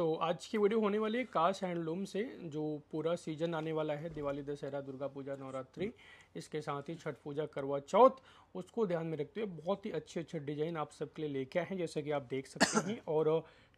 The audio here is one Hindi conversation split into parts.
सो so, आज की वीडियो होने वाली है काश हैंडलूम से जो पूरा सीज़न आने वाला है दिवाली दशहरा दुर्गा पूजा नवरात्रि इसके साथ ही छठ पूजा करवा चौथ उसको ध्यान में रखते हुए बहुत ही अच्छे अच्छे डिज़ाइन आप सबके लिए लेके आए हैं जैसे कि आप देख सकते हैं। और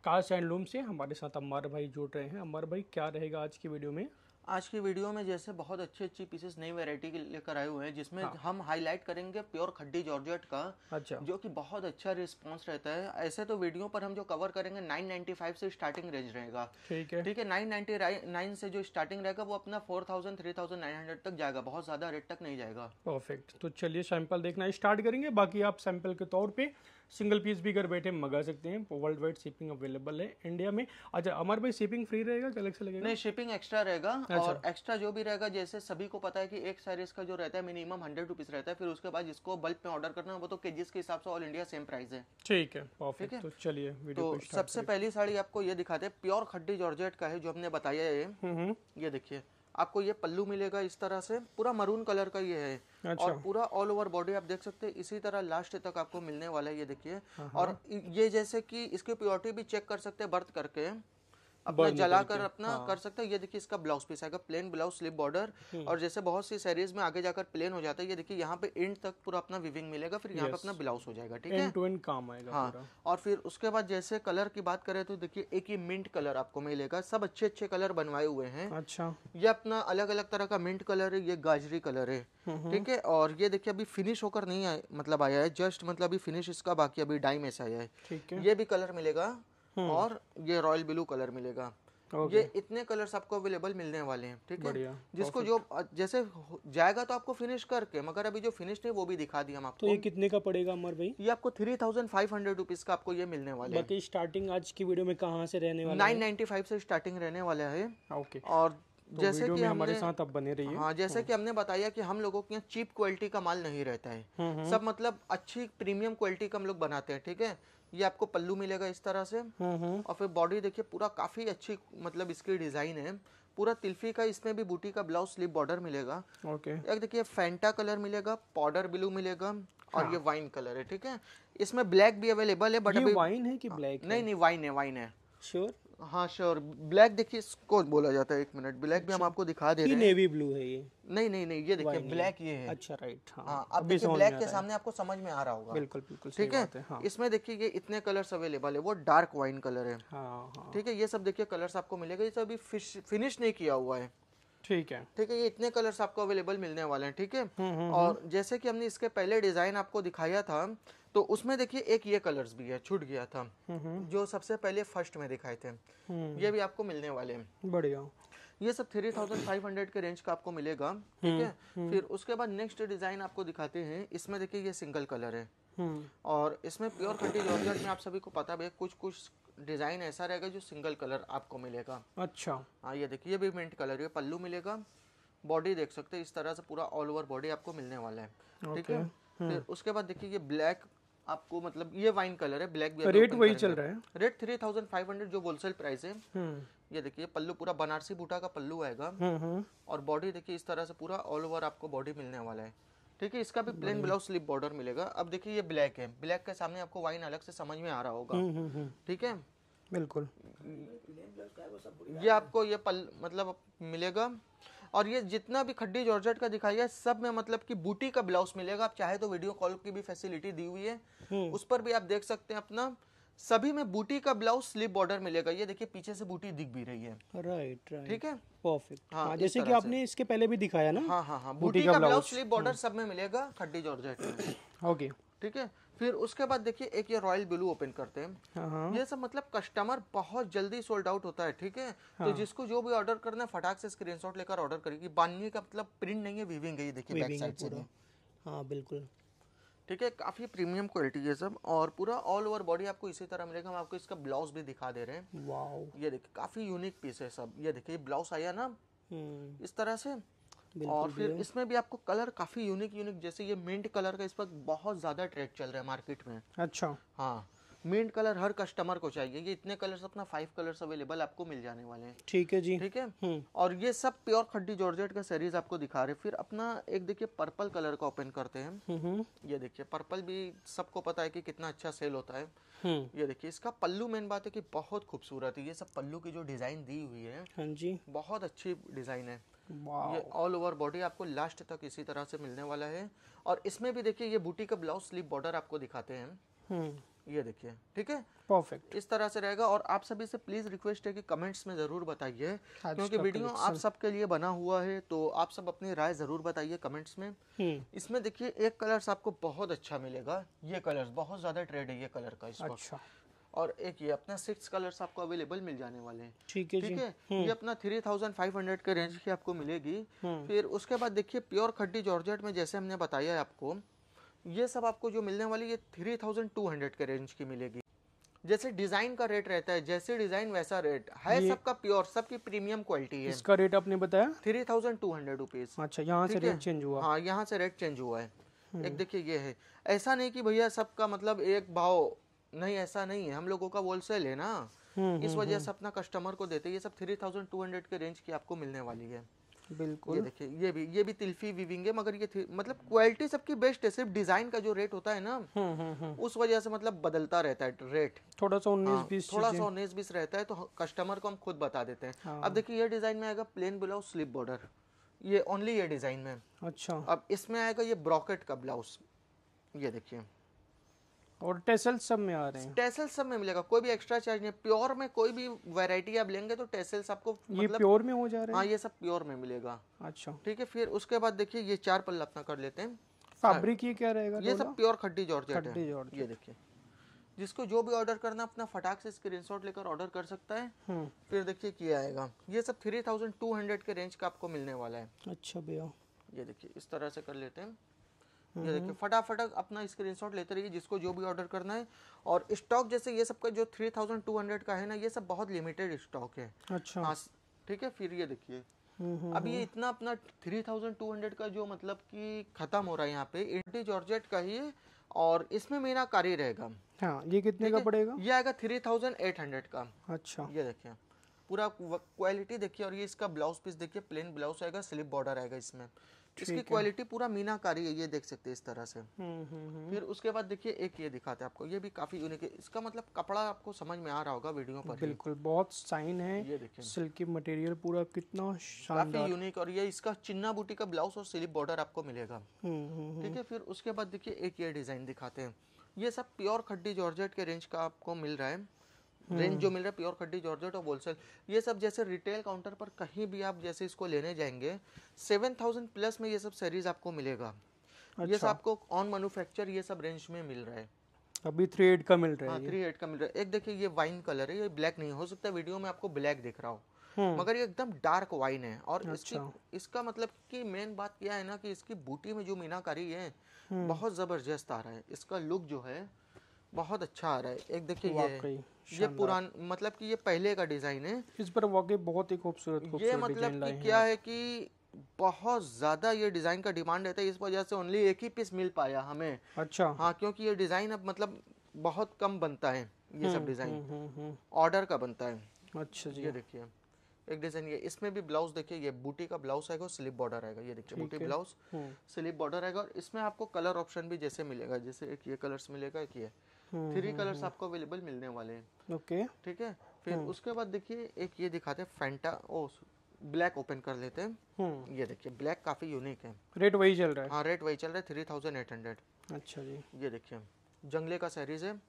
काश हैंडलूम से हमारे साथ अमर भाई जुड़ रहे हैं। अमर भाई क्या रहेगा आज की वीडियो में? आज की वीडियो में जैसे बहुत अच्छी अच्छी पीसेस नई वैरायटी के लेकर आए हुए हैं जिसमें हाँ। हम हाईलाइट करेंगे प्योर खड्डी जॉर्जेट का अच्छा। जो कि बहुत अच्छा रिस्पांस रहता है। ऐसे तो वीडियो पर हम जो कवर करेंगे 995 से स्टार्टिंग रेंज रहेगा। ठीक है। ठीक है 999 से जो स्टार्टिंग रहेगा वो अपना 4000 3900 तक जाएगा। बहुत ज़्यादा रेट तक नहीं जाएगा। परफेक्ट तो चलिए सैंपल देखना स्टार्ट करेंगे। बाकी आप सैंपल के तौर पे सिंगल पीस भी घर बैठे मंगा सकते हैं। वर्ल्ड वाइड शिपिंग अवेलेबल है इंडिया में। अच्छा अमर भाई शिपिंग फ्री रहेगा अलग से लगेगा? नहीं शिपिंग एक्स्ट्रा रहेगा अच्छा। और एक्स्ट्रा जो भी रहेगा जैसे सभी को पता है कि एक साइज़ का जो रहता है मिनिमम हंड्रेड रुपीज़ रहता है फिर उसके बाद जिसको बल्क में ऑर्डर करना है वो तो केजीज के हिसाब से ऑल इंडिया सेम प्राइस है। ठीक है परफेक्ट तो चलिए वीडियो तो सबसे पहली साड़ी आपको ये दिखाते हैं प्योर खड्डी जॉर्जेट का है जो हमने बताया है। हम्म हम्म, ये देखिए। आपको ये पल्लू मिलेगा इस तरह से। पूरा मरून कलर का ये है। अच्छा। और पूरा ऑल ओवर बॉडी आप देख सकते हैं इसी तरह लास्ट तक आपको मिलने वाला है ये देखिए। हाँ, और ये जैसे कि इसकी प्योरिटी भी चेक कर सकते हैं बर्थ करके। अपना जला कर अपना हाँ। कर सकते हैं। ये देखिए इसका ब्लाउज पीस आएगा। Plain blouse slip border hmm. और जैसे बहुत सी सैरीज में आगे जाकर प्लेन हो जाता है। ये देखिए यहाँ पे एंड तक पूरा अपना विविंग मिलेगा फिर यहाँ पे अपना ब्लाउज हो जाएगा ठीक है? एंड टू एंड काम आएगा हाँ। और फिर उसके बाद जैसे कलर की बात करें तो देखिए एक ही मिंट कलर आपको मिलेगा। सब अच्छे अच्छे कलर बनवाए हुए हैं। अच्छा। ये अपना अलग अलग तरह का मिंट कलर है ये गाजरी कलर है ठीक है? और ये देखिए अभी फिनिश होकर नहीं आया मतलब आया है जस्ट मतलब अभी फिनिश इसका बाकी अभी डाई में से आया है। ठीक है। ये भी कलर मिलेगा। और ये रॉयल ब्लू कलर मिलेगा। ये इतने कलर्स आपको अवेलेबल मिलने वाले हैं ठीक है? जिसको जो जैसे जाएगा तो आपको फिनिश करके मगर अभी जो फिनिश नहीं वो भी दिखा दिया हम आपको तो ये कितने का पड़ेगा अमर भाई? ये आपको three thousand five hundred rupees का आपको ये मिलने वाले हैं। बाकी स्टार्टिंग आज की वीडियो में कहाँ से रहने वाला नाइन नाइन्टी फाइव से स्टार्टिंग रहने वाला है। है ओके। और तो जैसे कि हमारे साथ अब बने रहिए। हाँ जैसे कि हमने बताया कि हम लोगों के यहाँ चीप क्वालिटी का माल नहीं रहता हम्म, है सब मतलब अच्छी प्रीमियम क्वालिटी का हम लोग बनाते हैं ठीक है? ये आपको पल्लू मिलेगा इस तरह से। हम्म हम्म। और फिर बॉडी देखिए पूरा काफ़ी अच्छी मतलब इसकी डिज़ाइन है। पूरा तिल्फी का इसमें भी बूटी का ब्लाउज स्लिप बॉर्डर मिलेगा। ओके। एक देखिए फैंटा कलर मिलेगा पाउडर ब्लू मिलेगा और हाँ। ये वाइन कलर है ठीक है? इसमें ब्लैक भी अवेलेबल है बट अभी वाइन है कि ब्लैक नहीं नहीं वाइन है वाइन है। श्योर हाँ श्योर ब्लैक देखिए इसको बोला जाता है एक मिनट ब्लैक भी हम आपको दिखा दे रहे हैं। नेवी ब्लू है ये? नहीं नहीं नहीं ये देखिए ब्लैक ये है। अच्छा राइट हाँ। हाँ अब अभी देखिए ब्लैक के। सामने आपको समझ में आ रहा होगा। बिल्कुल बिल्कुल ठीक है? हाँ इसमें देखिए ये इतने कलर्स अवेलेबल है। वो डार्क वाइन कलर है। हाँ हाँ। ठीक है? ये सब देखिए कलर्स आपको मिलेगा। ये सब अभी फिनिश नहीं किया हुआ है। ठीक है। ठीक है? ये इतने कलर्स आपको अवेलेबल मिलने वाले हैं। ठीक है? हम्म, और जैसे कि हमने इसके पहले डिज़ाइन आपको दिखाया था तो उसमें देखिए एक ये कलर्स भी है छूट गया था जो सबसे पहले फ़र्स्ट में दिखाए थे। हम्म। ये भी आपको मिलने वाले हैं। बढ़िया। ये सब थ्री थाउज़ेंड फाइव हंड्रेड के रेंज का आपको मिलेगा ठीक है? फिर उसके बाद नेक्स्ट डिज़ाइन आपको दिखाते हैं। इसमें देखिए ये सिंगल कलर है। हम्म। और इसमें प्योर खट्टी जॉर्जेट में आप सभी को पता भी है कुछ कुछ डिज़ाइन ऐसा रहेगा जो सिंगल कलर आपको मिलेगा। अच्छा। हाँ ये देखिए ये भी मिंट कलर है। पल्लू मिलेगा। बॉडी देख सकते हैं इस तरह से पूरा ऑल ओवर बॉडी आपको मिलने वाला है। ठीक है? फिर उसके बाद देखिए ये ब्लैक आपको मतलब ये वाइन कलर है ब्लैक भी रेट वही चल रहा है। Rate three thousand five hundred जो होलसेल प्राइस है हम्म। ये देखिए पल्लू पूरा बनारसी बूटा का पल्लू आएगा। हम्म हम्म। और बॉडी देखिए इस तरह से पूरा ऑल ओवर आपको बॉडी मिलने वाला है। ठीक है इसका भी प्लेन ब्लाउज स्लिप बॉर्डर मिलेगा। अब देखिए ये ब्लैक है। ब्लैक के सामने आपको वाइन अलग से समझ में आ रहा होगा। ठीक है? बिल्कुल। ये आपको ये पल मतलब मिलेगा। और ये जितना भी खड्डी जॉर्जेट का दिखाई है सब में मतलब कि बूटी का ब्लाउज मिलेगा। आप चाहे तो वीडियो कॉल की भी फैसिलिटी दी हुई है। उस पर भी आप देख सकते हैं अपना। सभी में बूटी का ब्लाउज स्लिप बॉर्डर मिलेगा। ये देखिए पीछे से बूटी दिख भी रही है। राइट राइट ठीक है? परफेक्ट हाँ, हाँ जैसे कि आपने इसके पहले भी दिखाया ना? हाँ हाँ हाँ। बूटी बूटी का ब्लाउज ब्लाउज। स्लिप बॉर्डर सब में मिलेगा खड्डी जॉर्जेट ओके ठीक है? फिर उसके बाद देखिए एक ये रॉयल ब्लू ओपन करते हैं। हाँ हाँ। ये सब मतलब कस्टमर बहुत जल्दी सोल्ड आउट होता है ठीक है? तो जिसको जो भी ऑर्डर करना है फटाक से स्क्रीनशॉट लेकर ऑर्डर करेगी। बानवी का मतलब प्रिंट नहीं है वीविंग है ये देखिए बैक साइड से हाँ बिल्कुल। ठीक है काफ़ी प्रीमियम क्वालिटी है सब। और पूरा ऑल ओवर बॉडी आपको इसी तरह मिलेगा। हम आपको इसका ब्लाउज भी दिखा दे रहे हैं। वाओ। ये देखिए काफ़ी यूनिक पीस है सब। ये देखिए ब्लाउज आया ना? हम्म। इस तरह से। और फिर इसमें भी आपको कलर काफ़ी यूनिक यूनिक जैसे ये मिंट कलर का इस वक्त बहुत ज़्यादा ट्रेड चल रहा है मार्केट में। अच्छा। हाँ मिंट कलर हर कस्टमर को चाहिए। ये इतने कलर्स अपना फाइव कलर्स अवेलेबल आपको मिल जाने वाले हैं। ठीक है जी। ठीक है? हम्म। और ये सब प्योर खड्डी जॉर्जेट का सीरीज़ आपको दिखा रहे फिर अपना एक देखिए पर्पल कलर का ओपन करते हैं। हम्म हम्म, ये देखिए पर्पल भी सबको पता है कि कितना अच्छा सेल होता है। ये देखिए इसका पल्लू मेन बात है कि बहुत खूबसूरत है। ये सब पल्लू की जो डिज़ाइन दी हुई है हाँ जी। बहुत अच्छी डिज़ाइन है। ये ऑल ओवर बॉडी आपको लास्ट तक इसी तरह से मिलने वाला है। और इसमें भी देखिए ये बूटी का ब्लाउज स्लीव बॉर्डर आपको दिखाते हैं। हम्म। ये देखिए ठीक है? परफेक्ट इस तरह से रहेगा और आप सभी से प्लीज़ रिक्वेस्ट है कि कमेंट्स में ज़रूर बताइए क्योंकि वीडियो आप सबके लिए बना हुआ है तो आप सब अपनी राय ज़रूर बताइए कमेंट्स में। हम्म। इसमें देखिए एक कलर्स आपको बहुत अच्छा मिलेगा। ये कलर्स बहुत ज़्यादा ट्रेड है ये कलर का इस अच्छा। और एक ये अपना सिक्स कलर्स आपको अवेलेबल मिल जाने वाले हैं। ठीक है ठीक है? ये अपना थ्री थाउज़ेंड फाइव हंड्रेड के रेंज की आपको मिलेगी। हम्म। फिर उसके बाद देखिए प्योर खड्डी जॉर्जेट में जैसे हमने बताया है आपको ये सब आपको जो मिलने वाली ये थ्री थाउज़ेंड टू हंड्रेड के रेंज की मिलेगी। जैसे डिज़ाइन का रेट रहता है जैसे डिज़ाइन वैसा रेट है सबका प्योर सबकी प्रीमियम क्वालिटी है। इसका रेट आपने बताया? Three thousand two hundred rupees अच्छा यहाँ से रेट चेंज हुआ। हाँ यहाँ से रेट चेंज हुआ है। एक देखिए ये है। ऐसा नहीं कि भैया सबका मतलब एक भाव नहीं ऐसा नहीं है। हम लोगों का होलसेल है ना। हम्म इस वजह से अपना कस्टमर को देते हैं। ये सब थ्री थाउज़ेंड टू हंड्रेड के रेंज की आपको मिलने वाली है। बिल्कुल। ये देखिए ये भी ये भी तिल्फी वीविंग है मगर ये मतलब क्वालिटी सबकी बेस्ट है। सिर्फ़ डिज़ाइन का जो रेट होता है ना हम्म हम्म हम्म। उस वजह से मतलब बदलता रहता है रेट थोड़ा सा उन्नीस हाँ, बीस थोड़ा सा उन्नीस बीस रहता है तो कस्टमर को हम खुद बता देते हैं। हाँ। अब देखिए ये डिज़ाइन में आएगा प्लेन ब्लाउज स्लिप बॉर्डर ये ओनली ये डिज़ाइन में। अच्छा। अब इसमें आएगा ये ब्रॉकेट का ब्लाउज ये देखिए। और टेसल सब में आ रहे हैं। टेसल सब में मिलेगा कोई भी एक्स्ट्रा चार्ज नहीं प्योर में कोई भी वैरायटी आप लेंगे तो टेसल्स आपको ये मतलब प्योर में हो जा रहे हाँ? ये सब प्योर में मिलेगा। अच्छा। ठीक है फिर उसके बाद देखिए ये चार पल्ला अपना कर लेते हैं। फैब्रिक ये क्या रहेगा ये सब प्योर खड्डी जॉर्जेट खड्डी है। जॉर्जेट। ये देखिए। जिसको जो भी ऑर्डर करना अपना फटाक से स्क्रीनशॉट लेकर ऑर्डर कर सकता है। हम्म। फिर देखिए क्या आएगा। ये सब थ्री थाउज़ेंड टू हंड्रेड के रेंज का आपको मिलने वाला है। अच्छा भैया। ये देखिए इस तरह से कर लेते हैं। ये देखिए फटाफट अपना स्क्रीनशॉट लेते रहिए जिसको जो भी ऑर्डर करना है। और स्टॉक जैसे ये सबका जो थ्री थाउज़ेंड टू हंड्रेड का है ना ये सब बहुत लिमिटेड स्टॉक है। अच्छा। हाँ ठीक है फिर ये देखिए। हम्म हम्म अब ये इतना अपना थ्री थाउज़ेंड टू हंड्रेड का जो मतलब कि खत्म हो रहा है यहाँ पे एंटी जॉर्जेट का ही और इसमें मेरा कार्य रहेगा। हाँ ये कितने का पड़ेगा? ये आएगा थ्री थाउज़ेंड एट हंड्रेड का। अच्छा। ये देखिए पूरा क्वालिटी देखिए और ये इसका ब्लाउज पीस देखिए प्लेन ब्लाउज आएगा स्लिप बॉर्डर आएगा इसमें। इसकी क्वालिटी पूरा मीनाकारी है ये देख सकते हैं इस तरह से। हम्म हम्म हम्म। फिर उसके बाद देखिए एक ये दिखाते हैं आपको ये भी काफ़ी यूनिक है। इसका मतलब कपड़ा आपको समझ में आ रहा होगा वीडियो पर बिल्कुल बहुत साइन है। ये देखिए। सिल्की मटेरियल पूरा कितना काफ़ी यूनिक और ये इसका चिन्ना बूटी का ब्लाउज और स्लिप बॉर्डर आपको मिलेगा। ठीक है फिर उसके बाद देखिए एक ये डिज़ाइन दिखाते हैं। ये सब प्योर खड्डी जॉर्जेट के रेंज का आपको मिल रहा है। रेंज जो मिल रहा है प्योर खड्डी जॉर्जेट और होलसेल ये सब जैसे रिटेल काउंटर पर कहीं भी आप जैसे इसको लेने जाएँगे सेवन थाउज़ेंड प्लस में ये सब सीरीज़ आपको मिलेगा अच्छा। ये सब आपको ऑन मैन्युफैक्चर ये सब रेंज में मिल रहा है अभी थ्री एट का मिल रहा हाँ है थ्री एट का मिल रहा है एक देखिए ये वाइन कलर है ये ब्लैक नहीं हो सकता वीडियो में आपको ब्लैक दिख रहा हो हम्म मगर ये एकदम डार्क वाइन है और अच्छा। इसकी। इसका मतलब कि मेन बात क्या है ना कि इसकी बूटी में जो मीनाकारी है हम्म। बहुत ज़बरदस्त आ रहा है इसका लुक जो है बहुत अच्छा आ रहा है। एक देखिए ये ये पुरान मतलब कि ये पहले का डिज़ाइन है। इस पर वाकई बहुत ही खूबसूरत ये मतलब कि क्या है कि बहुत ज़्यादा ये डिज़ाइन का डिमांड रहता है इस वजह से ओनली एक ही पीस मिल पाया हमें। अच्छा। हाँ क्योंकि ये डिज़ाइन अब मतलब बहुत कम बनता है ये सब डिज़ाइन। हम्म हम्म हम्म। ऑर्डर का बनता है। अच्छा जी। ये देखिए एक डिज़ाइन ये इसमें भी ब्लाउज देखिए ये बूटी का ब्लाउज आएगा और स्लिप बॉर्डर आएगा। ये देखिए बूटी ब्लाउज हम्म। स्लिप बॉर्डर आएगा और इसमें आपको कलर ऑप्शन भी जैसे मिलेगा जैसे एक ये कलर्स मिलेगा एक ये। हम्म, थ्री कलर्स आपको अवेलेबल मिलने वाले हैं। ओके। ठीक है? फिर उसके बाद देखिए एक ये दिखाते हैं फैंटा ओ ब्लैक ओपन कर लेते हैं। हम्म। ये देखिए ब्लैक काफ़ी यूनिक है। रेट वही चल रहा है? हाँ रेट वही चल रहा है थ्री थाउज़ेंड एट हंड्रेड अच्छा जी। ये देखिए जंगले का सैरीज है।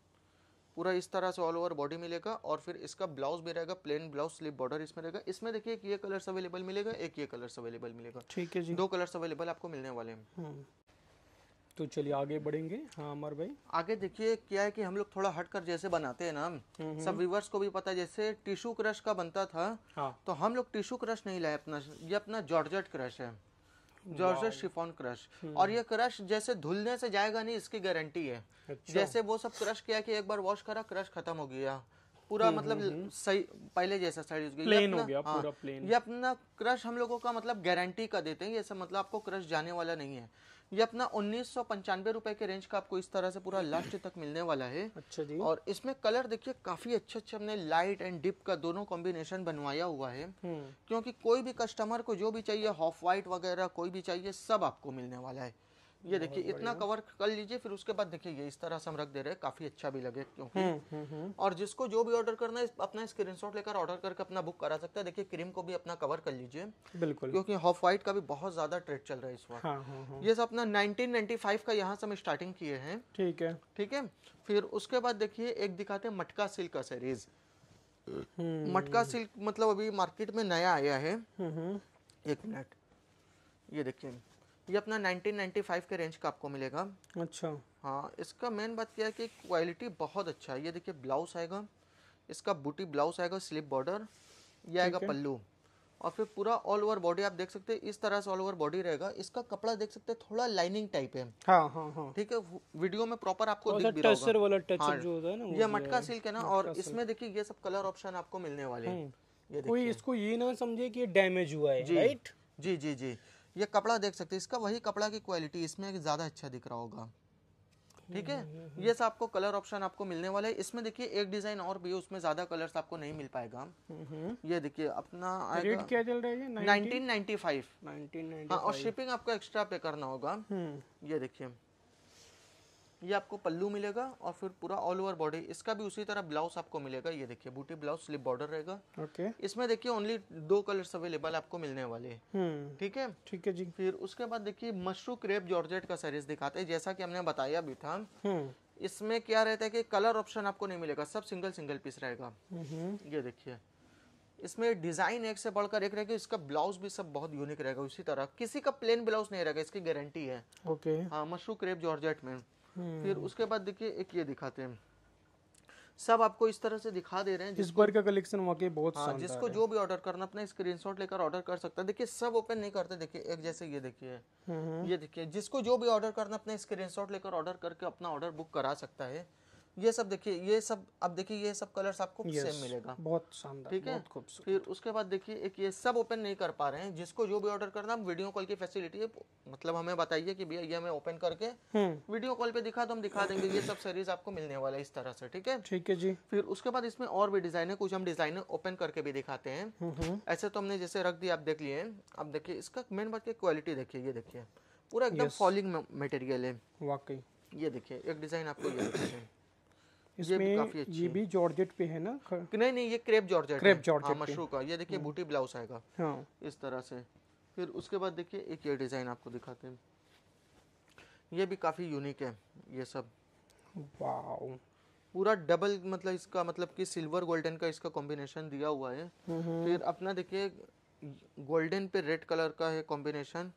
पूरा इस तरह से ऑल ओवर बॉडी मिलेगा और फिर इसका ब्लाउज भी रहेगा प्लेन ब्लाउज स्लीव बॉर्डर इसमें रहेगा। इसमें देखिए एक ये कलर्स अवेलेबल मिलेगा एक ये कलर्स अवेलेबल मिलेगा। ठीक है जी। दो कलर्स अवेलेबल आपको मिलने वाले हैं। हम्म। तो चलिए आगे बढ़ेंगे। हाँ अमर भाई। आगे देखिए क्या है कि हम लोग थोड़ा हट कर जैसे बनाते हैं ना। सब व्यूवर्स को भी पता है जैसे टिश्यू क्रश का बनता था हाँ। तो हम लोग टिश्यू क्रश नहीं लाए अपना ये अपना जॉर्जेट क्रश है। जॉर्जेट शिफॉन क्रश और ये क्रश जैसे धुलने से जाएगा नहीं इसकी गारंटी है। अच्छा। जैसे वो सब क्रश किया कि एक बार वॉश करा क्रश खत्म हो गया। पूरा मतलब सही पहले जैसा साइड हो गया ये प्लेन हो गया हाँ, पूरा प्लेन ये अपना क्रश हम लोगों का मतलब गारंटी का देते हैं ये सब मतलब आपको क्रश जाने वाला नहीं है। ये अपना उन्नीस सौ पंचानवे रुपए के रेंज का आपको इस तरह से पूरा लास्ट तक मिलने वाला है। अच्छा जी। और इसमें कलर देखिए काफ़ी अच्छे अच्छे हमने लाइट एंड डिप का दोनों कॉम्बिनेशन बनवाया हुआ है। हम्म। क्योंकि कोई भी कस्टमर को जो भी चाहिए हॉफ व्हाइट वगैरह कोई भी चाहिए सब आपको मिलने वाला है। ये देखिए इतना कवर कर लीजिए फिर उसके बाद देखिए ये इस तरह से हम रख दे रहे हैं। काफ़ी अच्छा भी लगे क्योंकि हम्म हम्म हम्म। और जिसको जो भी ऑर्डर करना है अपना स्क्रीनशॉट लेकर ऑर्डर करके अपना बुक करा सकता है। देखिए क्रीम को भी अपना कवर कर लीजिए। बिल्कुल। क्योंकि हॉफ वाइट का भी बहुत ज़्यादा ट्रेड चल रहा है इस वक्त। हाँ हाँ हाँ। ये सब अपना 1995 का यहाँ से हम स्टार्टिंग किए हैं। ठीक है। ठीक है? फिर उसके बाद देखिए एक दिखाते हैं मटका सिल्क का सीरीज़ मटका सिल्क मतलब अभी मार्केट में नया आया है। एक मिनट ये देखिए। ये अपना 1995 के रेंज का आपको मिलेगा। अच्छा। हाँ इसका मेन बात क्या है कि क्वालिटी बहुत अच्छा है। ये देखिए ब्लाउज आएगा इसका बूटी ब्लाउज आएगा स्लिप बॉर्डर ये आएगा पल्लू। और फिर पूरा ऑल ओवर बॉडी आप देख सकते हैं इस तरह से ऑल ओवर बॉडी रहेगा। इसका कपड़ा देख सकते हैं थोड़ा लाइनिंग टाइप है। हाँ हाँ हाँ। ठीक है वीडियो में प्रॉपर आपको दिख भी रहा होगा। वाला टच हाँ, जो होता है ना ये मटका सिल्क है ना और इसमें देखिए ये सब कलर ऑप्शन आपको मिलने वाले हैं। कोई इसको ये ना समझे कि डैमेज हुआ है राइट जी जी जी। ये कपड़ा देख सकते हैं इसका वही कपड़ा की क्वालिटी इसमें ज़्यादा अच्छा दिख रहा होगा। ठीक है? ये सब आपको कलर ऑप्शन आपको मिलने वाला है। इसमें देखिए एक डिज़ाइन और भी है उसमें ज़्यादा कलर्स आपको नहीं मिल पाएगा। ये देखिए अपना रेट क्या चल रहा है ये? 1995 1995 हाँ और शिपिंग आपको एक्स्ट्रा पे करना होगा। हम्म। ये देखिए। ये आपको पल्लू मिलेगा और फिर पूरा ऑल ओवर बॉडी इसका भी उसी तरह ब्लाउज आपको मिलेगा ये देखिए बूटी ब्लाउज स्लिप बॉर्डर रहेगा। Okay okay. इसमें देखिए ओनली दो कलर्स अवेलेबल आपको मिलने वाले हैं। हम्म। ठीक है? ठीक है जी। फिर उसके बाद देखिए मशरू क्रेप जॉर्जेट का सीरीज़ दिखाते हैं। जैसा कि हमने बताया भी था हम्म। इसमें क्या रहता है कि कलर ऑप्शन आपको नहीं मिलेगा सब सिंगल सिंगल पीस रहेगा। हम्म। ये देखिए इसमें डिज़ाइन एक से बढ़कर एक रहेगा इसका ब्लाउज भी सब बहुत यूनिक रहेगा उसी तरह। किसी का प्लेन ब्लाउज नहीं रहेगा इसकी गारंटी है। ओके हाँ मशरू क्रेप जॉर्जेट में। फिर उसके बाद देखिए एक ये दिखाते हैं। सब आपको इस तरह से दिखा दे रहे हैं इस बार का कलेक्शन वाकई बहुत हाँ जिसको जो भी ऑर्डर करना अपना स्क्रीनशॉट लेकर ऑर्डर कर सकता है। देखिए सब ओपन नहीं करते। देखिए एक जैसे ये देखिए। हम्म। ये देखिए जिसको जो भी ऑर्डर करना अपना स्क्रीनशॉट लेकर ऑर्डर करके अपना ऑर्डर बुक करा सकता है। ये सब देखिए ये सब अब देखिए ये सब कलर्स आपको सेम मिलेगा। बहुत शानदार ठीक है? बहुत फिर उसके बाद देखिए एक ये सब ओपन नहीं कर पा रहे हैं। जिसको जो भी ऑर्डर करना वीडियो कॉल की फैसिलिटी है मतलब हमें बताइए कि भैया ये हमें ओपन करके हम्म। वीडियो कॉल पे दिखा तो हम दिखा देंगे ये सब सीरीज़ आपको मिलने वाला है इस तरह से ठीक है? ठीक है जी। फिर उसके बाद इसमें और भी डिज़ाइन है कुछ हम डिज़ाइन ओपन करके भी दिखाते हैं। हम्म ऐसे तो हमने जैसे रख दिया आप देख लिए अब देखिए इसका मेन बात की क्वालिटी देखिए ये देखिए। पूरा एकदम फॉलिंग मटेरियल है। वाकई। ये देखिए एक डिज़ाइन आपको ये देखिए ये भी इसमें ये भी जॉर्जेट पे है ना? कि नहीं नहीं ये क्रेप जॉर्जेट क्रेप। जॉर्जेट हाँ मशरू का। ये देखिए बूटी ब्लाउज आएगा। हाँ। इस तरह से। फिर उसके बाद देखिए एक ये डिज़ाइन आपको दिखाते हैं। ये भी काफ़ी यूनिक है ये सब। वाओ। पूरा डबल मतलब इसका मतलब कि सिल्वर गोल्डन का इसका कॉम्बिनेशन दिया हुआ है। फिर अपना देखिए गोल्डन पे रेड कलर का है कॉम्बिनेशन।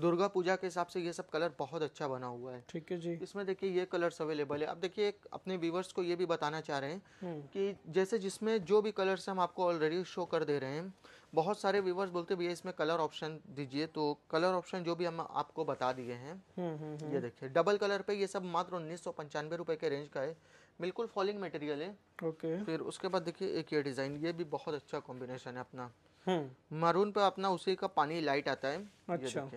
दुर्गा पूजा के हिसाब से ये सब कलर बहुत अच्छा बना हुआ है। ठीक है जी। इसमें देखिए ये कलर्स अवेलेबल है। अब देखिए एक अपने व्यूवर्स को ये भी बताना चाह रहे हैं हम्म। कि जैसे जिसमें जो भी कलर्स हम आपको ऑलरेडी शो कर दे रहे हैं बहुत सारे व्यूवर्स बोलते भैया इसमें कलर ऑप्शन दीजिए। तो कलर ऑप्शन जो भी हम आपको बता दिए हैं हम्म हम्म ये देखिए डबल कलर पे ये सब मात्र उन्नीस सौ पंचानवे के रेंज का है। बिल्कुल फॉलिंग मटेरियल है। ओके फिर उसके बाद देखिए एक ये डिज़ाइन ये भी बहुत अच्छा कॉम्बिनेशन है अपना। मरून पे अपना उसी का पानी लाइट आता है। ये अच्छा।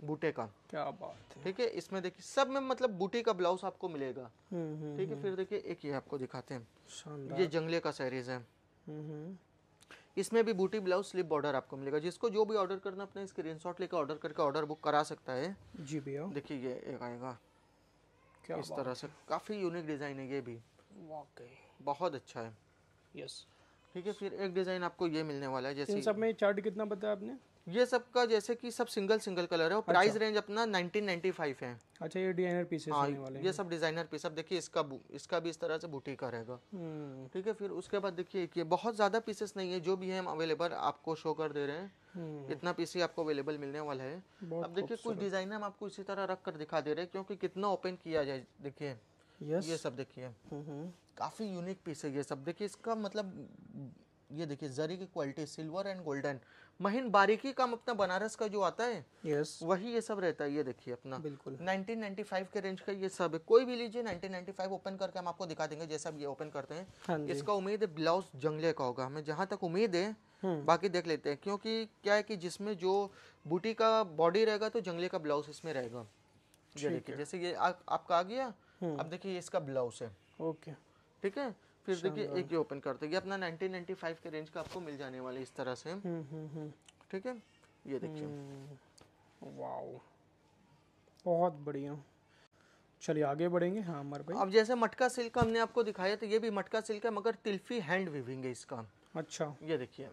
बूटे का। क्या बात है। ठीक है इसमें देखिए सब में मतलब बूटी का ब्लाउज आपको मिलेगा। हम्म हम्म ठीक है फिर देखिए एक ये आपको दिखाते हैं। ये जंगले का सैरीज है। हम्म हम्म। इसमें भी बूटी ब्लाउज स्लिप बॉर्डर आपको मिलेगा। जिसको जो भी ऑर्डर करना अपने स्क्रीनशॉट लेकर ऑर्डर करके ऑर्डर बुक करा सकता है। जी भैया। देखिए ये एक आएगा। क्या इस तरह से काफ़ी यूनिक डिज़ाइन है ये भी। वाकई। बहुत अच्छा है। यस ठीक है फिर एक डिज़ाइन आपको ये मिलने वाला है जैसे इन सब में चार्ट कितना बताया आपने? ये सब का जैसे कि सब सिंगल सिंगल कलर है और प्राइस रेंज अपना 1995 है। अच्छा ये डिज़ाइनर पीसेस हाँ होने वाले ये सब डिज़ाइनर पीस अब देखिए इसका इसका भी इस तरह से बुटीक का रहेगा। हम्म। ठीक है फिर उसके बाद देखिए कि बहुत ज़्यादा पीसेस नहीं है जो भी है हम अवेलेबल आपको शो कर दे रहे हैं। हम्म। इतना पीस ही आपको अवेलेबल मिलने वाला है। अब देखिए कुछ डिज़ाइन हम आपको इसी तरह रख कर दिखा दे रहे हैं क्योंकि कितना ओपन किया जाए देखिए। यस ये सब देखिए। हम्म काफ़ी यूनिक पीस है ये सब। देखिए इसका मतलब ये देखिए जरी की क्वालिटी सिल्वर एंड गोल्डन महीन बारीकी काम अपना बनारस का जो आता है यस वही ये सब रहता है ये देखिए अपना। बिल्कुल। 1995 के रेंज का ये सब है। कोई भी लीजिए 1995 ओपन करके हम आपको दिखा देंगे जैसा अब ये ओपन करते हैं। हाँ इसका उम्मीद है ब्लाउज जंगले का होगा। हमें जहाँ तक उम्मीद है हम्म। बाकी देख लेते हैं क्योंकि क्या है कि जिसमें जो बूटी का बॉडी रहेगा तो जंगले का ब्लाउज इसमें रहेगा। ये देखिए जैसे ये आपका आ गया अब देखिये इसका ब्लाउज है। ओके। ठीक है? फिर देखिए एक ये ओपन करते हैं। अपना 1995 के रेंज का आपको मिल जाने वाला इस तरह से। हम्म हम्म हम्म। ठीक है? ये देखिए। वाओ। बहुत बढ़िया। चलिए आगे बढ़ेंगे। हाँ अमर भाई। अब जैसे मटका सिल्क का हमने आपको दिखाया तो ये भी मटका सिल्क है मगर तिल्फी हैंड वीविंग है इसका। अच्छा। ये देखिए।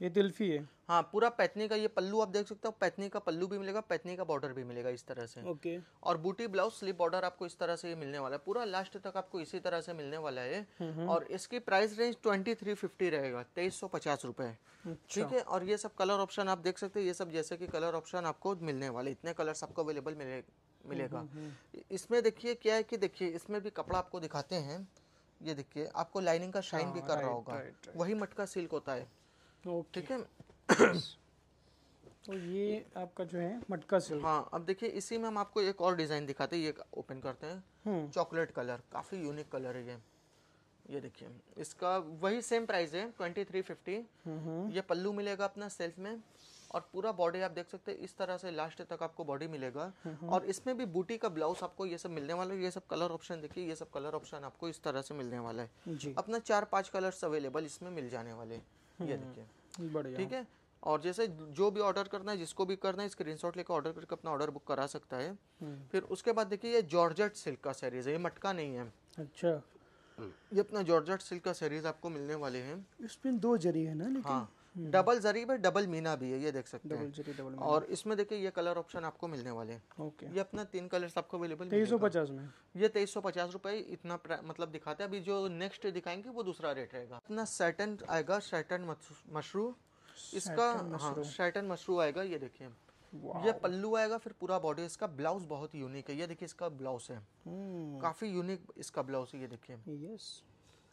ये तिल्फी है? हाँ पूरा पैथनी का ये पल्लू आप देख सकते हो पैथनी का पल्लू भी मिलेगा पैथनी का बॉर्डर भी मिलेगा इस तरह से। ओके। और बूटी ब्लाउज स्लीप बॉर्डर आपको इस तरह से ये मिलने वाला है। पूरा लास्ट तक आपको इसी तरह से मिलने वाला है। और इसकी price range twenty three fifty रहेगा तेईस सौ पचास रुपए। ठीक है? और ये सब कलर ऑप्शन आप देख सकते हैं ये सब जैसे कि कलर ऑप्शन आपको मिलने वाले इतने कलर्स आपको अवेलेबल मिले मिलेगा। इसमें देखिए क्या है कि देखिए इसमें भी कपड़ा आपको दिखाते हैं। ये देखिए आपको लाइनिंग का शाइन भी कर रहा होगा। वही मटका सिल्क होता है। ठीक है? तो ये आपका जो है मटका सिल्क। हाँ अब देखिए इसी में हम आपको एक और डिज़ाइन दिखाते हैं ये ओपन करते हैं। हम्म। चॉकलेट कलर काफ़ी यूनिक कलर है ये। ये देखिए इसका वही सेम प्राइस है ट्वेंटी थ्री फिफ्टी। ये पल्लू मिलेगा अपना सेल्फ में और पूरा बॉडी आप देख सकते हैं इस तरह से लास्ट तक आपको बॉडी मिलेगा। और इसमें भी बूटी का ब्लाउज आपको ये सब मिलने वाला है ये सब कलर ऑप्शन देखिए ये सब कलर ऑप्शन आपको इस तरह से मिलने वाला है। अपना चार पाँच कलर्स अवेलेबल इसमें मिल जाने वाले ये देखिए। बढ़िया। ठीक है? और जैसे जो भी ऑर्डर करना है जिसको भी करना है स्क्रीनशॉट लेकर ऑर्डर करके अपना ऑर्डर बुक करा सकता है। फिर उसके बाद देखिए ये जॉर्जेट सिल्क का सीरीज़ है ये मटका नहीं है। अच्छा। ये अपना जॉर्जेट सिल्क का सीरीज़ आपको मिलने वाले हैं। इसमें दो जरी है ना लेकिन? हाँ। डबल जरी में डबल मीना भी है ये देख सकते हैं। जरी डबल और इसमें देखिए ये कलर ऑप्शन आपको मिलने वाले हैं। ओके ये अपना तीन कलर्स आपको अवेलेबल तेईस सौ पचास में? ये तेईस सौ पचास रुपए इतना मतलब दिखाते हैं। अभी जो नेक्स्ट दिखाएँगे वो दूसरा रेट रहेगा। अपना सैटन आएगा सैटन मशरू। इसका हाँ सैटन मशरू आएगा ये देखिए। ये पल्लू आएगा फिर पूरा बॉडी इसका ब्लाउज बहुत यूनिक है। ये देखिए इसका ब्लाउज है। हम्म काफ़ी यूनिक इसका ब्लाउज है ये देखिए। यस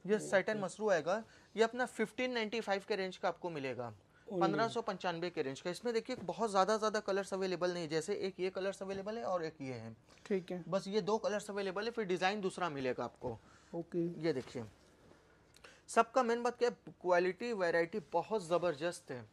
ये सैटन मशरू आएगा। ये अपना 1595 के रेंज का आपको मिलेगा। पंद्रह सौ पंचानवे के रेंज का। इसमें देखिए बहुत ज़्यादा ज़्यादा कलर्स अवेलेबल नहीं जैसे एक ये कलर्स अवेलेबल है और एक ये है। ठीक है। बस ये दो कलर्स अवेलेबल है फिर डिज़ाइन दूसरा मिलेगा आपको। ओके ये देखिए। सबका मेन बात क्या है क्वालिटी वैरायटी बहुत ज़बरदस्त है।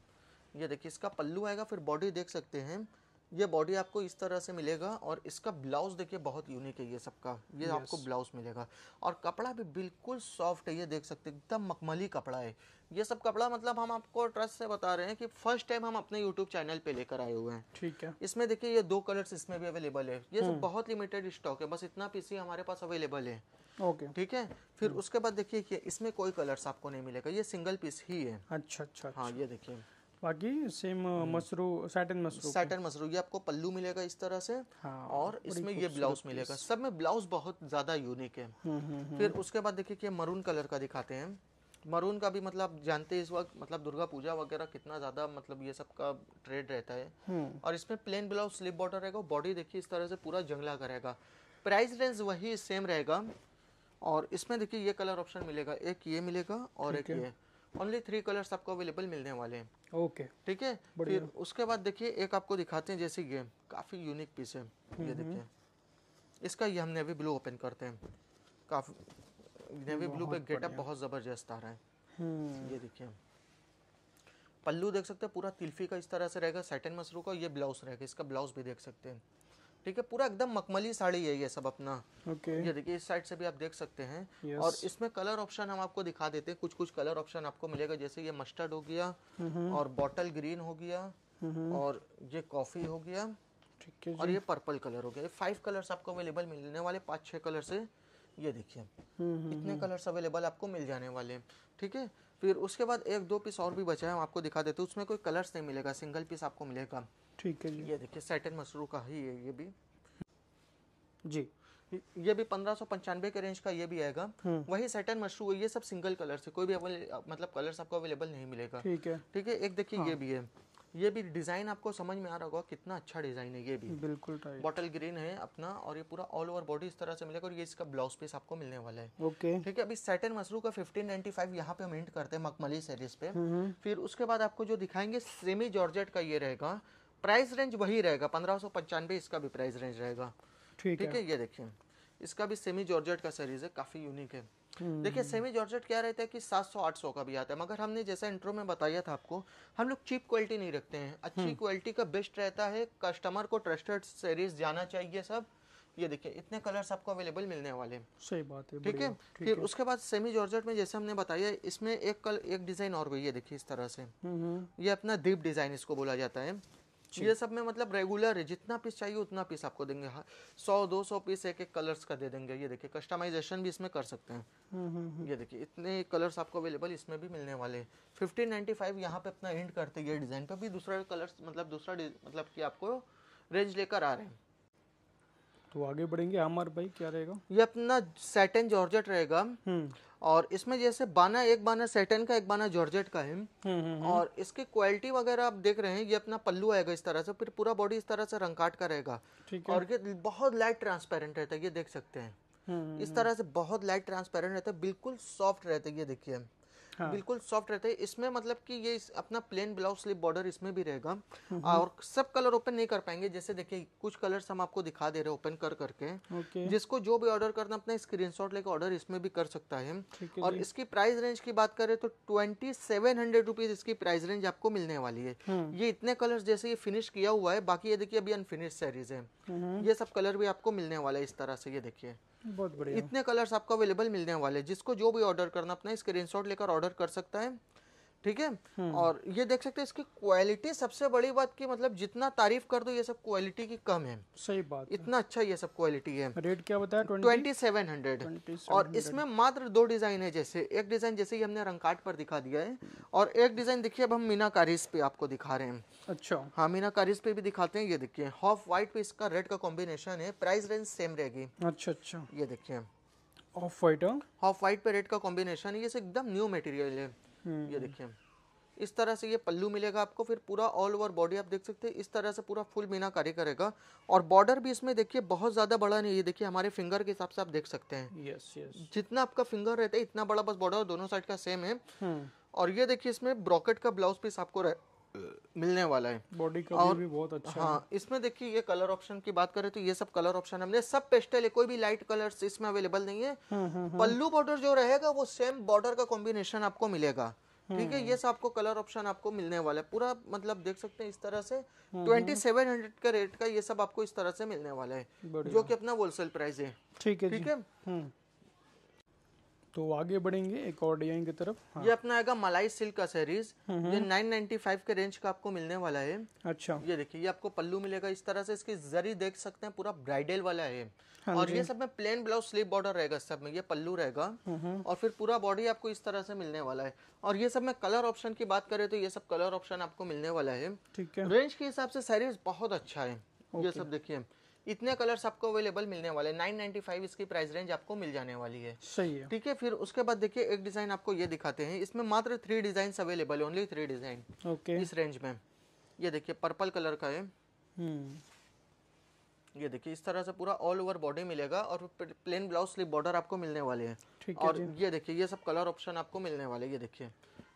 ये देखिए इसका पल्लू आएगा फिर बॉडी देख सकते हैं। ये बॉडी आपको इस तरह से मिलेगा और इसका ब्लाउज देखिए बहुत यूनिक है ये सबका। ये yes. आपको ब्लाउज मिलेगा। और कपड़ा भी बिल्कुल सॉफ्ट है ये देख सकते हैं एकदम मखमली कपड़ा है। ये सब कपड़ा मतलब हम आपको ट्रस्ट से बता रहे हैं कि फ़र्स्ट टाइम हम अपने यूट्यूब चैनल पे लेकर आए हुए हैं। ठीक है। इसमें देखिए ये दो कलर्स इसमें भी अवेलेबल है। ये सब बहुत लिमिटेड स्टॉक है बस इतना पीसी हमारे पास अवेलेबल है। ओके। ठीक है? फिर उसके बाद देखिए कि इसमें कोई कलर्स आपको नहीं मिलेगा। ये सिंगल पीस ही है। अच्छा अच्छा हाँ ये देखिए। बाकी same mashru satin mashru. Satin mashru ये आपको पल्लू मिलेगा इस तरह से। हाँ, और इसमें ये ब्लाउज मिलेगा। सब में ब्लाउज बहुत ज़्यादा यूनिक है। हम्म हम्म फिर उसके बाद देखिए कि मरून कलर का दिखाते हैं। मरून का भी मतलब जानते हैं इस वक्त मतलब दुर्गा पूजा वगैरह कितना ज़्यादा मतलब ये सब का ट्रेड रहता है। हम्म। और इसमें प्लेन ब्लाउज स्लिप बॉर्डर रहेगा बॉडी देखिए इस तरह से पूरा जंगला का रहेगा। प्राइस रेंज वही सेम रहेगा। और इसमें देखिए ये कलर ऑप्शन मिलेगा एक ये मिलेगा और एक ये। ओनली थ्री कलर्स आपको अवेलेबल मिलने वाले हैं। ओके। ठीक है? फिर उसके बाद देखिए एक आपको दिखाते हैं जैसे ये काफ़ी यूनिक पीस है। ये देखिए। इसका ये हम नेवी ब्लू ओपन करते हैं। काफ़ी नेवी ब्लू पे गेटअप बहुत ज़बरदस्त आ रहा है। हम्म। ये देखिए। पल्लू देख सकते हैं पूरा तिल्फी का इस तरह से रहेगा सैटन मसरू का ये ब्लाउज रहेगा इसका ब्लाउज भी देख सकते हैं। ठीक है पूरा एकदम मखमली साड़ी है ये सब अपना। ओके। ये देखिए इस साइड से भी आप देख सकते हैं। Yes. और इसमें कलर ऑप्शन हम आपको दिखा देते हैं। कुछ कुछ कलर ऑप्शन आपको मिलेगा जैसे ये मस्टर्ड हो गया और बॉटल ग्रीन हो गया और ये कॉफ़ी हो गया ठीक है और ये पर्पल कलर हो गया। ये फाइव कलर्स आपको अवेलेबल मिलने वाले पाँच छः कलर से। ये देखिए हम्म इतने कलर्स अवेलेबल आपको मिल जाने वाले हैं। ठीक है? फिर उसके बाद एक दो पीस और भी बचा है हम आपको दिखा देते हैं। उसमें कोई कलर्स नहीं मिलेगा सिंगल पीस आपको मिलेगा। ठीक है जी। ये देखिए सैटन मसरू का ही है ये भी। जी। ये भी पंद्रह सौ पंचानवे के रेंज का ये भी आएगा। वही सैटन मशरू है ये सब सिंगल कलर से कोई भी मतलब कलर्स आपको अवेलेबल नहीं मिलेगा। ठीक है। ठीक है एक देखिए ये भी है। ये भी डिज़ाइन आपको समझ में आ रहा होगा कितना अच्छा डिज़ाइन है ये भी। बिल्कुल बॉटल ग्रीन है अपना और ये पूरा ऑल ओवर बॉडी इस तरह से मिलेगा और ये इसका ब्लाउज पीस आपको मिलने वाला है। ओके। ठीक है अभी सैटन मसरू का 1595 यहाँ पे हम हिंट करते हैं मखमली सीरीज़ पे। फिर उसके बाद आपको जो दिखाएँगे सेमी जॉर्जेट का ये रहेगा प्राइस रेंज वही रहेगा पंद्रह सौ पंचानवे इसका भी प्राइस रेंज रहेगा। ठीक है है। ये देखिए इसका भी सेमी जॉर्जेट का सीरीज़ है काफ़ी यूनिक है। देखिए सेमी जॉर्जेट क्या रहता है कि 700 800 का भी आता है मगर हमने जैसा इंट्रो में बताया था आपको हम लोग चीप क्वालिटी नहीं रखते हैं। अच्छी क्वालिटी का बेस्ट रहता है कस्टमर को ट्रस्टेड सीरीज़ जाना चाहिए सब। ये देखिए इतने कलर्स आपको अवेलेबल मिलने वाले हैं। सही बात है ठीक है? फिर उसके बाद सेमी जॉर्जेट में जैसे हमने बताया इसमें एक कल एक डिज़ाइन और भी ये देखिए इस तरह से। हम्म हम्म। ये अपना दीप डिज़ाइन इसको बोला जाता है। ये सब में मतलब रेगुलर है जितना पीस चाहिए उतना पीस आपको देंगे। हाँ, सौ दो सौ पीस एक एक कलर्स का दे देंगे। ये देखिए कस्टमाइजेशन भी इसमें कर सकते हैं। हम्म हम्म ये देखिए इतने कलर्स आपको अवेलेबल इसमें भी मिलने वाले हैं। फिफ्टीन नाइन्टी फाइव यहाँ पे अपना एंड करते हैं ये डिज़ाइन पे। भी दूसरा कलर्स मतलब दूसरा मतलब कि आपको रेंज लेकर आ रहे हैं। तो आगे बढ़ेंगे अमर भाई क्या रहेगा? ये अपना सैटन जॉर्जेट रहेगा। हम्म। और इसमें जैसे बाना एक बाना सैटन का एक बाना जॉर्जेट का है। हम्म हम्म और इसकी क्वालिटी वगैरह आप देख रहे हैं ये अपना पल्लू आएगा इस तरह से फिर पूरा बॉडी इस तरह से रंगकाट का रहेगा। ठीक है। और ये बहुत लाइट ट्रांसपेरेंट रहता है ये देख सकते हैं। इस तरह से बहुत लाइट ट्रांसपेरेंट रहता है बिल्कुल सॉफ्ट रहता है ये देखिए। हाँ। बिल्कुल सॉफ्ट रहता है। इसमें मतलब कि ये इस, अपना प्लेन ब्लाउज स्लीव बॉर्डर इसमें भी रहेगा। और सब कलर ओपन नहीं कर पाएँगे। जैसे देखिए कुछ कलर्स हम आपको दिखा दे रहे हैं ओपन कर करके। जिसको जो भी ऑर्डर करना अपना स्क्रीनशॉट लेकर ऑर्डर इसमें भी कर सकता है। और इसकी प्राइस रेंज की बात करें तो ट्वेंटी सेवन हंड्रेड रुपीज़ इसकी प्राइस रेंज आपको मिलने वाली है। हम्म ये इतने कलर्स जैसे ये फिनिश किया हुआ है। बाकी ये देखिए अभी अनफिनिश सीरीज़ है। हम्म। ये सब कलर भी आपको मिलने वाला है इस तरह से ये देखिए। बहुत बढ़िया। इतने कलर्स आपको अवेलेबल मिलने वाले हैं। जिसको जो भी ऑर्डर करना अपना स्क्रीन लेकर ऑर्डर कर सकता है। ठीक है? और ये देख सकते हैं इसकी क्वालिटी सबसे बड़ी बात की मतलब जितना तारीफ़ कर दो ये सब क्वालिटी की कम है। सही बात इतना अच्छा ये सब क्वालिटी है। रेट क्या बताया? ट्वेंटी सेवन हंड्रेड और इसमें मात्र दो डिज़ाइन है जैसे एक डिज़ाइन जैसे ही हमने रंगकाट पर दिखा दिया है और एक डिज़ाइन देखिए अब हम मीनाकारीज पे आपको दिखा रहे हैं। अच्छा। हाँ मीनाकारीज पे भी दिखाते हैं ये देखिए हॉफ व्हाइट पे इसका रेड का कॉम्बिनेशन है प्राइस रेंज सेम रहेगी। अच्छा अच्छा। ये देखिए। ऑफ़ वाइट हाँ? हॉफ व्हाइट पे रेड का कॉम्बिनेशन है ये एकदम न्यू मटेरियल है। हम्म। ये देखिए इस तरह से ये पल्लू मिलेगा आपको फिर पूरा ऑल ओवर बॉडी आप देख सकते हैं। इस तरह से पूरा फुल मीना कार्य करेगा। और बॉर्डर भी इसमें देखिए बहुत ज़्यादा बड़ा नहीं है। ये देखिए हमारे फिंगर के हिसाब से आप देख सकते हैं। यस यस जितना आपका फिंगर रहता है इतना बड़ा बस बॉर्डर दोनों साइड का सेम है। हम्म। और ये देखिए इसमें ब्रॉकेट का ब्लाउज पीस आपको रह- मिलने वाला है। बॉडी का व्यू भी बहुत अच्छा हाँ इसमें देखिए ये कलर ऑप्शन की बात करें तो ये सब कलर ऑप्शन हमने सब पेस्टल है कोई भी लाइट कलर इसमें अवेलेबल नहीं है। हम्म हम्म पल्लू बॉर्डर जो रहेगा वो सेम बॉर्डर का कॉम्बिनेशन आपको मिलेगा। ठीक है ये सब आपको कलर ऑप्शन आपको मिलने वाला है। पूरा मतलब देख सकते हैं इस तरह से ट्वेंटी सेवन हंड्रेड का रेट का ये सब आपको इस तरह से मिलने वाला है जो कि अपना होलसेल प्राइस है। ठीक है ठीक है। तो आगे बढ़ेंगे एक और डिज़ाइन की तरफ़। हाँ। ये अपना आएगा मलाई सिल्क का सीरीज़ ये 995 के रेंज का आपको मिलने वाला है। अच्छा। ये देखिए ये आपको पल्लू मिलेगा। इस तरह से इसकी जरी देख सकते हैं पूरा ब्राइडल वाला है। और ये सब में प्लेन ब्लाउज स्लीव बॉर्डर रहेगा सब में। ये पल्लू रहेगा। और फिर पूरा बॉडी आपको इस तरह से मिलने वाला है। और ये सब में कलर ऑप्शन की बात करें तो ये सब कलर ऑप्शन आपको मिलने वाला है। ठीक है। रेंज के हिसाब से साइज़ बहुत अच्छा है। ये सब देखिए। इतने कलर्स आपको अवेलेबल मिलने वाले हैं। 995 इसकी प्राइस रेंज आपको मिल जाने वाली है। सही है। ठीक है फिर उसके बाद देखिए एक डिज़ाइन आपको ये दिखाते हैं। इसमें मात्र थ्री डिज़ाइन अवेलेबल है ओनली थ्री डिज़ाइन ओके। इस रेंज में। ये देखिए पर्पल कलर का है। हम्म। ये देखिए इस तरह से पूरा ऑल ओवर बॉडी मिलेगा और प्लेन ब्लाउज स्लीव बॉर्डर आपको मिलने वाले हैं। ठीक है और ये देखिए ये सब कलर ऑप्शन आपको मिलने वाले ये देखिए।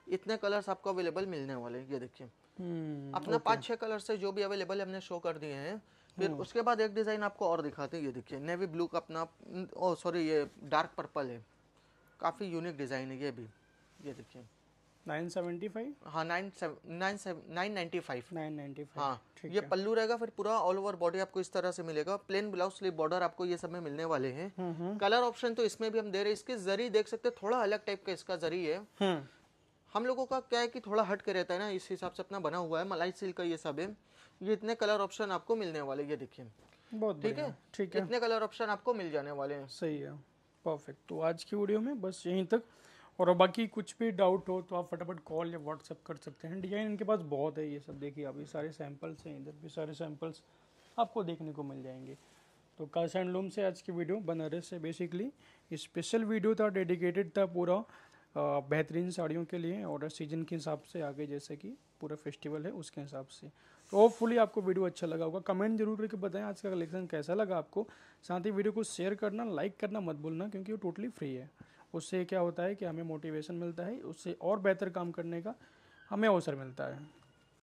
इतने कलर्स आपको अवेलेबल मिलने वाले ये देखिए। हम्म अपना पाँच छह कलर से जो भी अवेलेबल हमने शो कर दिए हैं फिर उसके बाद एक डिज़ाइन आपको और दिखाते हैं ये देखिए नेवी ब्लू का अपना ओ सॉरी ये डार्क पर्पल है। काफ़ी यूनिक डिज़ाइन है ये भी। ये देखिए। Nine seventy five? हाँ nine nine nine ninety five. Nine ninety five हाँ ये पल्लू रहेगा फिर पूरा ऑल ओवर बॉडी आपको इस तरह से मिलेगा। प्लेन ब्लाउज स्लीव बॉर्डर आपको ये सब में मिलने वाले हैं। हम्म। कलर ऑप्शन तो इसमें भी हम दे रहे हैं। इसके जरी देख सकते हैं थोड़ा अलग टाइप का इसका जरी है। हम्म। हम लोगों का क्या है कि थोड़ा हट के रहता है ना इस हिसाब से अपना बना हुआ है मलाई सिल्क का ये सब है। ये इतने कलर ऑप्शन आपको मिलने वाले ये देखिए। बहुत ठीक है? ठीक है। इतने कलर ऑप्शन आपको मिल जाने वाले हैं। सही है परफेक्ट तो आज की वीडियो में बस यहीं तक। और बाकी कुछ भी डाउट हो तो आप फटाफट कॉल या व्हाट्सएप कर सकते हैं। डिज़ाइन इनके पास बहुत है ये सब देखिए आप ये सारे सैंपल्स हैं इधर भी सारे सैंपल्स आपको देखने को मिल जाएँगे। तो काश हैंडलूम से आज की वीडियो बनारस से बेसिकली स्पेशल वीडियो था डेडिकेटेड था पूरा। बेहतरीन साड़ियों के लिए ऑर्डर सीज़न के हिसाब से आगे जैसे कि पूरा फेस्टिवल है उसके हिसाब से। तो होपफुली आपको वीडियो अच्छा लगा होगा। कमेंट ज़रूर करके बताएँ आज का कलेक्शन कैसा लगा आपको। साथ ही वीडियो को शेयर करना लाइक करना मत भूलना क्योंकि वो टोटली फ्री है। उससे क्या होता है कि हमें मोटिवेशन मिलता है, उससे और बेहतर काम करने का हमें अवसर मिलता है।